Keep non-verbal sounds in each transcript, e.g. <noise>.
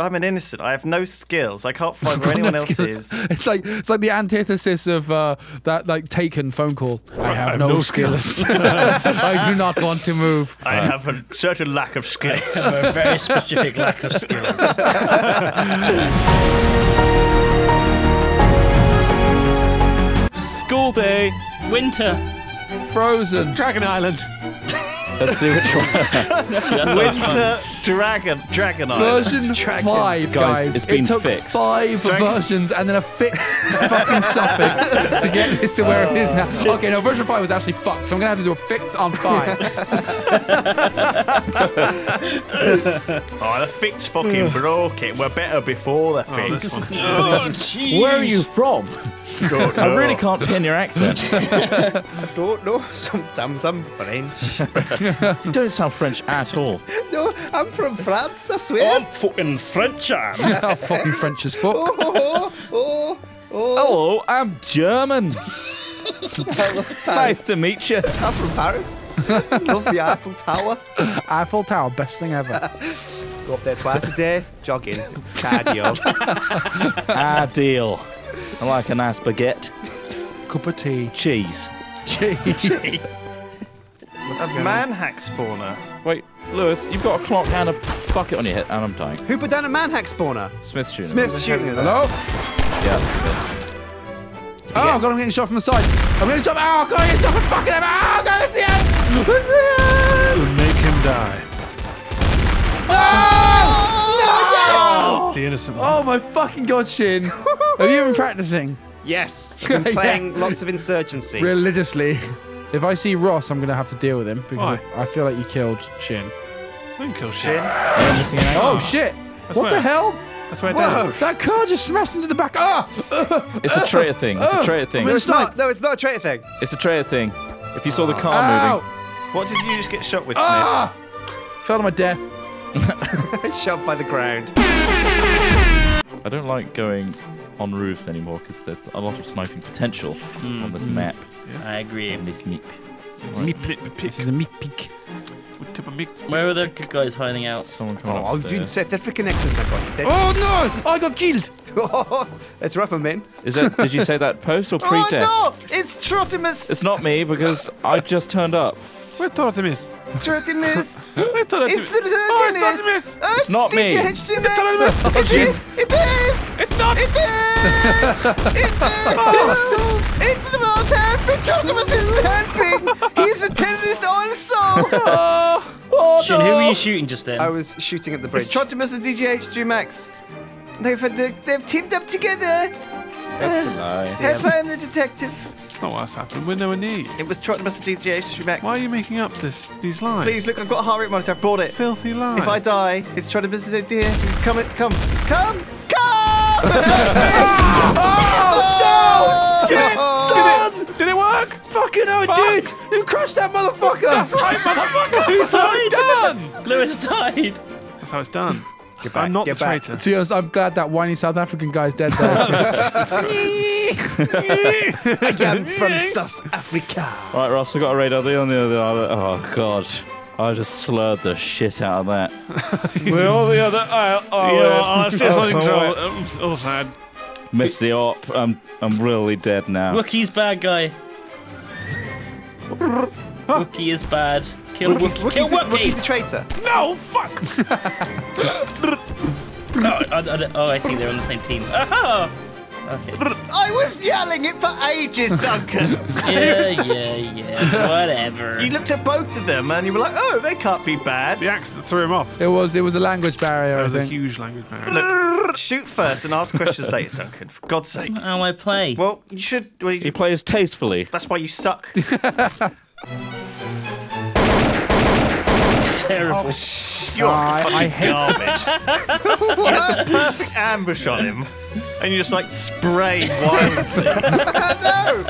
I'm an innocent. I have no skills. I can't find <laughs> where Got no anyone else skill. is. It's like it's like the antithesis of uh, that like taken phone call. I have, no, no skills. <laughs> I do not want to move. I have a certain lack of skills. <laughs> I have a very specific lack of skills. School day. Winter. Frozen. Dragon Island. Let's see which one. Actually, that sounds fun. Winter Dragon Dragon Island. Version Dragon. five, Guys, guys. it's been it took fixed. five Dragon- versions and then a fixed fucking suffix to get this to where it is now. Uh. Okay, no, version five was actually fucked, so I'm gonna have to do a fix on five. <laughs> Oh, the fix fucking broke it. We're better before the Oh, fix. this one. <laughs> Oh. Where are you from? Don't I really can't pin your accent. <laughs> I don't know. Sometimes I'm French. You don't sound French at all. <laughs> no, I'm from France. I swear. I'm fucking French, am. <laughs> oh, fucking French as fuck. Oh, oh, oh, oh. oh. Hello, I'm German. nice to meet you. I'm from Paris. Love the Eiffel Tower. Eiffel Tower, best thing ever. Go up there twice a day, jogging, cardio. Ideal. I like a nice baguette. Cup of tea. Cheese. Cheese. <laughs> A man hack spawner. Wait, Lewis, you've got a clock and a bucket on your head, and I'm dying. Who put down a manhack spawner? Smith shooting. Smith shooting us. Hello? Yeah, Smith. Oh, God, I'm getting shot from the side. I'm getting shot. Oh, God, I'm getting shot from fucking him. Oh, God, it's the end. It's the end. Make him die. Oh, oh The innocent oh, one. Oh, my fucking God, Sjin. <laughs> Have you been practicing Yes. <laughs> I've been playing lots of insurgency. religiously? If I see Ross, I'm going to have to deal with him because Why? I, I feel like you killed Sjin. I didn't kill Sjin. Anyone missing Oh, shit. That's what the hell? That's where I Whoa. did it. That car just smashed into the back. Ah! <laughs> It's a traitor thing. It's a traitor thing. I'm It's not. No, it's not a traitor thing. It's a traitor thing. If you saw the car Ow! moving, What did you just get shot with, Smith? Ah! Fell to my death. <laughs> Shot by the ground. I don't like going on roofs anymore because there's a lot of sniping potential hmm. on this map. Hmm. I agree. On this map. Meat. This is a meat peak. Where are the good guys hiding out? Someone coming Oh, I'm doing upstairs. South African accent, my boss. Oh no! I got killed. <laughs> That's rough, man. Is that? Did you say that post or <laughs> Oh pre-death? no! It's Trotimus! It's not me because I just turned up. Where's Tortimus? Trotimus! Where's Tortimus? It's Trotimus! Oh, It's oh, not me. It's Trotimus. H2 Max! It is! It is! It's not. It is! <laughs> It is! Oh. It's the most happy Trotimus is helping! He's a terrorist also! <laughs> Oh Sjin, who were you oh. shooting just then? I was shooting at the bridge. It's Trotimus and DJ H3 Max. They've, they've teamed up together. Uh, That's a lie. Help, I am the detective. That's not what's happened. We're nowhere near you. It was Trotimus and DJ H3 Max. Why are you making up this these lies? Please, look, I've got a heart rate monitor. I've brought it. Filthy lies. If I die, it's Trotimus and dear. Come, it, come, come, come! <laughs> oh, no! Did it, did it work? Fucking hell, it did! You crushed that motherfucker! That's right, motherfucker. <laughs> That's how it's done. Lewis died. That's how it's done. Get back, I'm not get the back. traitor. To be honest, I'm glad that whiny South African guy's dead though. <laughs> I <laughs> am from South Africa. Right, Ross, I got a radar. The on the other. Oh god, I just slurred the shit out of that. <laughs> We're on the other. Oh, oh, Yeah, yeah. I still Oh, something somewhere. so um, all sad. Missed the op. I'm I'm really dead now. Wookiee's bad guy. Wookie is bad. Kill Wookiee's, Wookie. Kill Wookiee's, the, Wookiee's Wookie. the traitor. No, fuck. <laughs> Oh, I, I, oh, I see. They're on the same team. Ah! Okay. I was yelling it for ages, <laughs> Duncan. Yeah, <laughs> yeah, yeah. Whatever. you looked at both of them and you were like, oh, they can't be bad. The accent threw him off. it was it was a language barrier, That I was a huge language barrier. Look, shoot first and ask questions later, Duncan. For God's sake. That's How I play. Well, you should. Well, He you, plays tastefully. that's why you suck. Terrible. You're I- fucking I hate- garbage. <laughs> you had the perfect ambush on him, and you just like sprayed wildly. <laughs> no,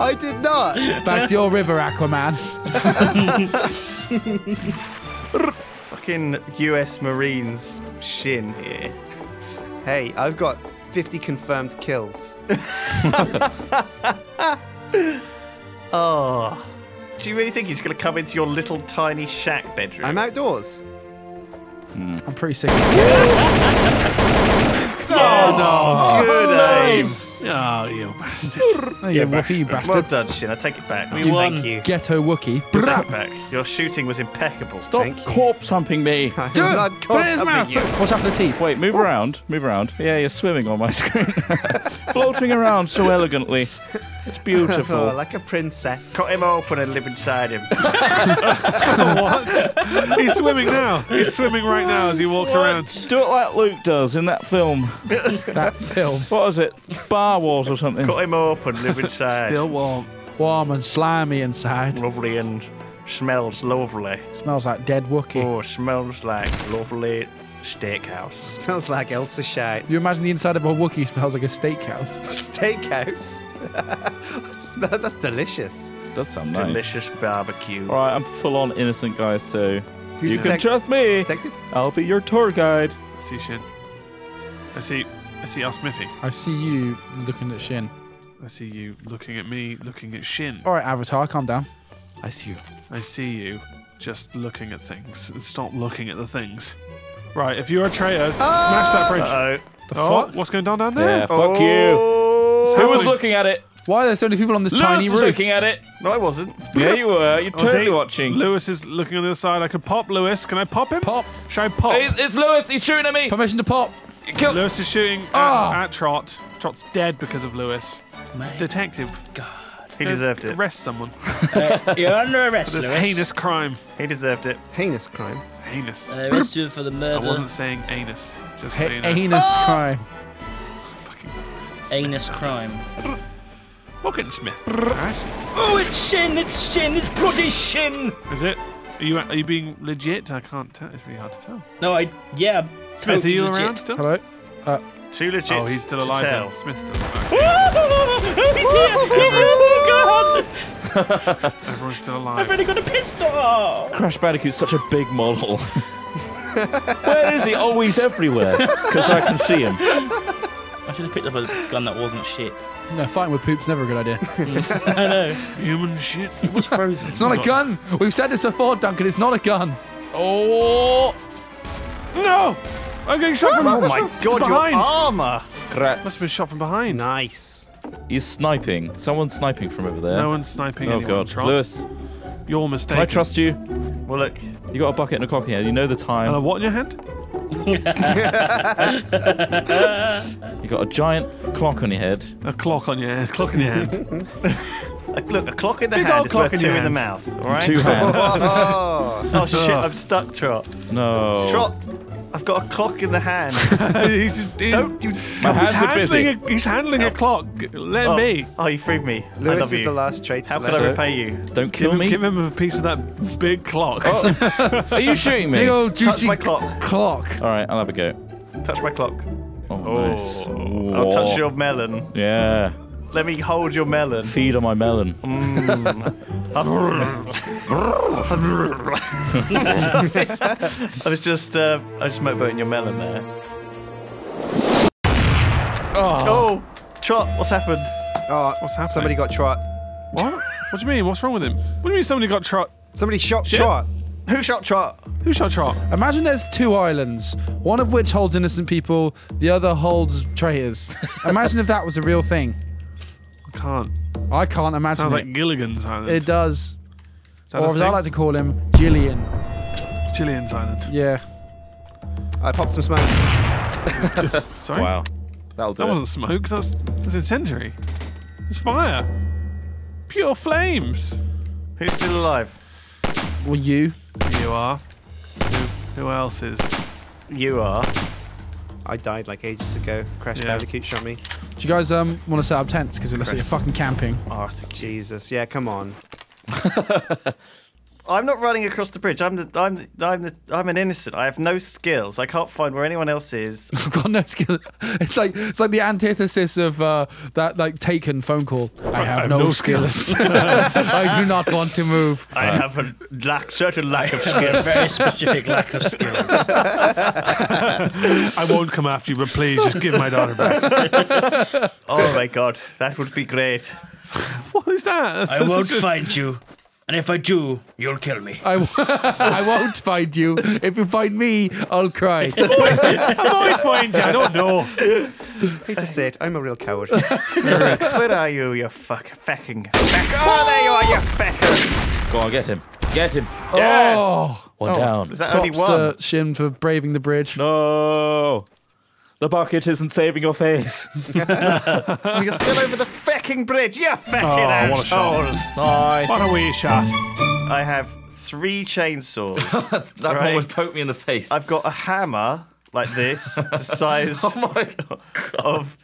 I did not. Back to your river, Aquaman. <laughs> fucking U.S. Marines shin here. Hey, I've got 50 confirmed kills. Oh. Do you really think he's going to come into your little tiny shack bedroom? I'm outdoors. Mm. I'm pretty sick of it. <laughs> Oh, yes. Oh, no. Good oh, aim. Oh, you <laughs> bastard. Oh, you yeah, Wookie, you bastard. Well done, Sjin. I take it back. We you won. Thank you. Ghetto Wookie. Take it back. Your shooting was impeccable. Stop corpse humping me. <laughs> Dude, put it in his mouth. Watch out for the teeth. Wait, move Ooh. around. Move around. Yeah, you're swimming on my screen. Floating around so elegantly. It's <laughs> Oh, beautiful. like a princess. Cut him open and live inside him. <laughs> what? He's swimming now. He's swimming right now as he walks around. Do it like Luke does in that film. <laughs> That film. What was it? Bar Wars or something? Cut him open, live inside. Bill Wall. Warm and slimy inside. Lovely and smells lovely. Smells like dead Wookie. Oh, smells like lovely steakhouse. <laughs> Smells like Elsa shite. You imagine the inside of a Wookiee smells like a steakhouse. <laughs> Steakhouse. <laughs> Smell- That's delicious. Does sound nice. Delicious barbecue. All right, I'm full on innocent, guys. So Who's you can tech- trust me. Detective? I'll be your tour guide. I see Sjin. I see. I see Al Smithy. I see you looking at Sjin. I see you looking at me, looking at Sjin. All right, Avatar, calm down. I see you. I see you just looking at things. Stop looking at the things. Right, if you're a traitor, smash that bridge. Uh-oh. The oh, fuck? what's going on down there? Yeah, fuck you. Oh. Who was looking at it? Why are there so many people on this Lewis tiny was roof? looking at it. No, I wasn't. Yeah, you were. You're <laughs> Oh, totally watching. Lewis is looking on the other side. I could pop Lewis. Can I pop him? Pop. Should I pop? It- It's Lewis. He's shooting at me. Permission to pop. Kill. Lewis is shooting at, Ah. at Trott. Trott's dead because of Lewis. My Detective, He uh, deserved it. arrest someone. <laughs> Uh, you're under arrest, This Lewis. heinous crime. He deserved it. Heinous crime. It's heinous. I arrest you for the murder. I wasn't saying anus. Just so Hey, you know. anus <laughs> crime. Fucking Anus crime. Morgan Smith. Alright. Oh, it's Sjin! It's Sjin! It's bloody Sjin! Is it? Are you are you being legit? I can't tell. It's really hard to tell. No, I. Yeah. Smith, are you legit. around still? Hello. Uh, Too legit. Oh, he's still alive. tell. Then. Smith's still alive. Oh, he's here! He's here! God! Everyone's still alive. I've alive. already got a pistol! Crash Bandicoot's such a big model. <laughs> Where is he? Oh, he's everywhere. Because I can see him. I should have picked up a gun that wasn't shit. No, fighting with poop's never a good idea. <laughs> I know. Human shit. It was frozen. It's not a gun. We've said this before, Duncan. It's not a gun. Oh, No! I'm getting shot from Oh my god, behind. your armor! Must have been Grats. shot from behind. Nice. He's sniping. Someone's sniping from over there. No one's sniping oh anyone. god, Trott. Lewis, You're can mistaken. I trust you? Well, look. You got a bucket and a clock in your hand. You know the time. And a what in your hand? <laughs> You got a giant clock on your head. A clock on your hand. Clock in your hand. <laughs> Look, a clock in the Big hand old is clock worth in two your in the mouth. All right. Two hands. Oh, <laughs> Oh shit! I'm stuck, Trott. No. Trott, I've got a clock in the hand. <laughs> he's, he's, Don't you? My he's hands are busy. handling a, he's handling a oh. clock. Let him Oh, be. oh, you freed me. I Lewis love is you. the last traitor. How can. I repay you? Don't kill him, me. give him a piece of that big clock. Oh, <laughs> are you shooting me? Big old Touch my clock. clock. All right, I'll have a go. Touch my clock. Oh, oh. nice. I'll touch your melon. Yeah. Let me hold your melon. Feed on my melon. Mm. <laughs> I was just, uh, I just motorboating your melon there. Oh, Trott, what's happened? Oh, What's happening? Somebody got trot. What? What do you mean? What's wrong with him? What do you mean somebody got trot? Somebody shot Shit. trot. Who shot Trott? Who shot trot? Imagine there's two islands, one of which holds innocent people, the other holds traitors. <laughs> Imagine if that was a real thing. I can't. I can't imagine Sounds it. like Gilligan's Island. it does. Is Or a as I like to call him, Gillian. Gillian's Island. Yeah. I popped some smoke. <laughs> Sorry? Wow. That'll do That it. wasn't smoke. That's, that's incendiary. It's fire. Pure flames. Who's still alive? Well, you. You are. Who, who else is? You are. I died like ages ago. Crash Yeah. Bandicoot shot me. Do you guys um want to set up tents? Because it looks like you're fucking camping. Oh, Jesus. Yeah, come on. <laughs> I'm not running across the bridge. I'm the, I'm the, I'm the, I'm an innocent. I have no skills. I can't find where anyone else is. <laughs> I've got no skill. It's like it's like the antithesis of uh, that like taken phone call. I have, no, skills. <laughs> <laughs> I do not want to move. I have a lack, certain lack of A skills. very specific lack of skills. I won't come after you, but please just give my daughter back. oh my god, that would be great. what is that? That's- I that's won't just- find you. And if I do, you'll kill me. I, w- <laughs> I won't find you. If you find me, I'll cry. I might find you. I don't know. hate to say it, I'm a real coward. <laughs> Where are you, you fuck, fecking fecker? Oh, there you are, you fecker. Go on, get him. Get him. Oh, One oh. down. Is that only props one? to Sjin for braving the bridge. No. The bucket isn't saving your face. Oh, <laughs> you're still over the fecking bridge, you fecking Oh, what a shot. asshole. Nice. What a wee shot. I have three chainsaws. <laughs> That Right. almost poked me in the face. I've got a hammer like this, the <laughs> size oh my god. of